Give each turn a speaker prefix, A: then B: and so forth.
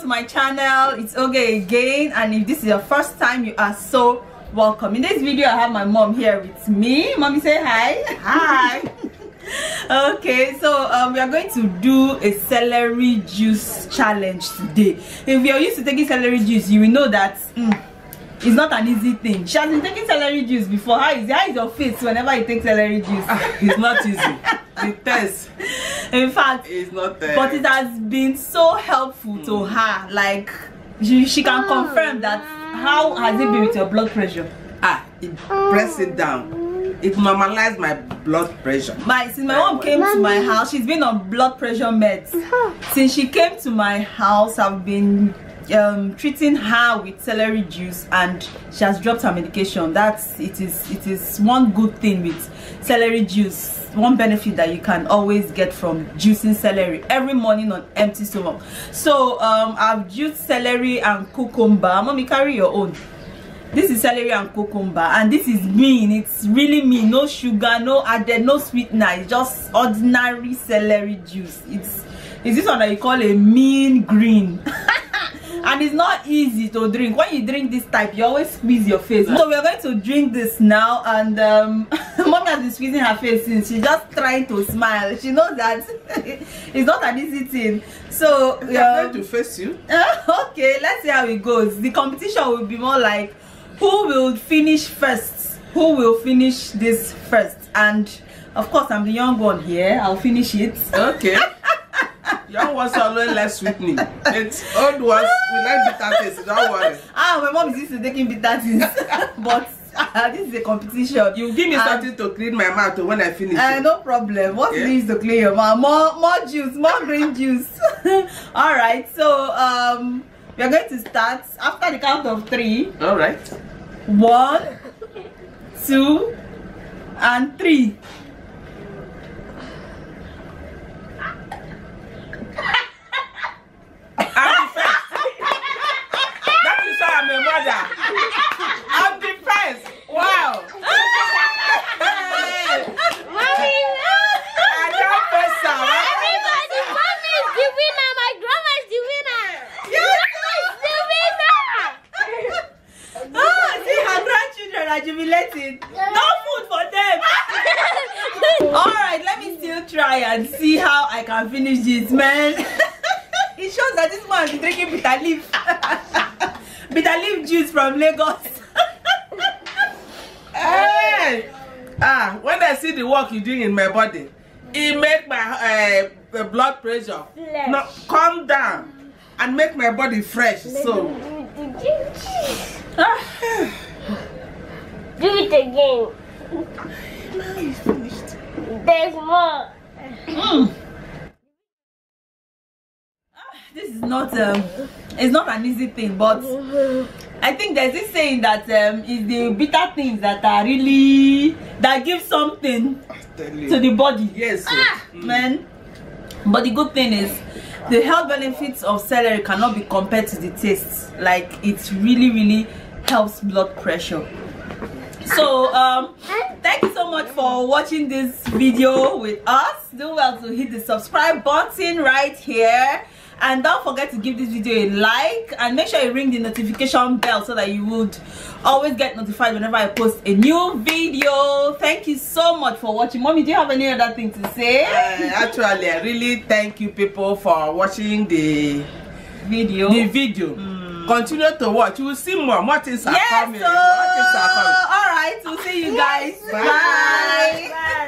A: to my channel. It's okay again and if this is your first time you are so welcome. In this video i have my mom here with me. Mommy say hi.
B: Hi.
A: okay so um, we are going to do a celery juice challenge today. If you're used to taking celery juice you will know that mm, it's not an easy thing. She has been taking celery juice before. How is how is your face whenever you take celery juice?
B: It's not easy. The test
A: in fact
B: is not uh,
A: but it has been so helpful to her like she, she can confirm that how has it been with your blood pressure?
B: Ah, it press it down. It normalized my blood pressure.
A: my since my mom came to my house she's been on blood pressure meds. Since she came to my house i've been um treating her with celery juice and she has dropped her medication that's it is it is one good thing with celery juice. One benefit that you can always get from juicing celery every morning on empty stomach. So um i've juiced celery and cucumber. Mommy carry your own. This is celery and cucumber and this is mean. It's really mean. No sugar no added no sweetener. It's just ordinary celery juice. It's it's this one that you call a mean green and it's not easy to drink. When you drink this type you always squeeze your face. So we are going to drink this now and um mom has been squeezing her face since. She's just trying to smile. She knows that it's not an easy thing. So
B: I'm going
A: um,
B: to face you.
A: okay let's see how it goes. The competition will be more like who will finish first? Who will finish this first? And of course i'm the young one here. I'll finish it.
B: Okay. Young ones always like sweetening. It's old ones we like bitter taste. Don't worry.
A: ah my mom is used to taking bitter things but uh, this is a competition
B: You give me
A: And-
B: something to clean my mouth when I finish.
A: Uh,
B: it.
A: no problem. What
B: Yeah.
A: is to clean your mouth? More, more juice, more green juice. All right. So um, we are going to start after the count of three.
B: All right.
A: One, two, and three. No food for them. All right, let me still try and see how I can finish this, man. it shows that this man is drinking bitter leaf, bitter leaf juice from Lagos.
B: Hey. Ah, when I see the work you doing in my body, it make my uh, the blood pressure
C: Flesh.
B: no calm down and make my body fresh. So
C: Do it again.
B: now it's finished.
C: There's more.
A: this is not um, it's not an easy thing, but I think there's this saying that um, is the bitter things that are really that give something
B: I tell you.
A: to the body.
B: yes. sir.
A: Ah, man. But the good thing is, the health benefits of celery cannot be compared to the taste. Like it really, really helps blood pressure. So um, thank you so much for watching this video with us. Do well to hit the subscribe button right here. And don't forget to give this video a like and make sure you ring the notification bell so that you would always get notified whenever I post a new video. Thank you so much for watching. Mommy, do you have any other thing to say?
B: Uh, actually, I really thank you people for watching the
A: video.
B: the video. Continue to watch. You will see more. More things are
A: yes,
B: coming.
A: So,
B: oh.
A: All right. We'll see you guys. Bye.
B: Bye.
A: Bye.